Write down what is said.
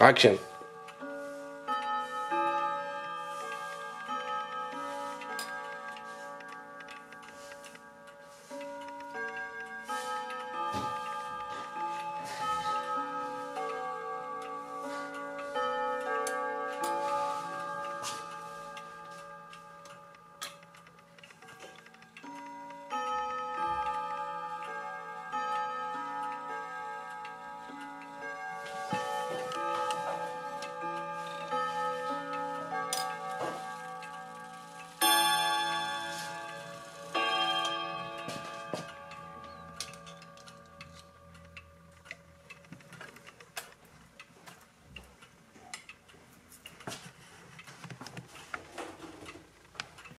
Action.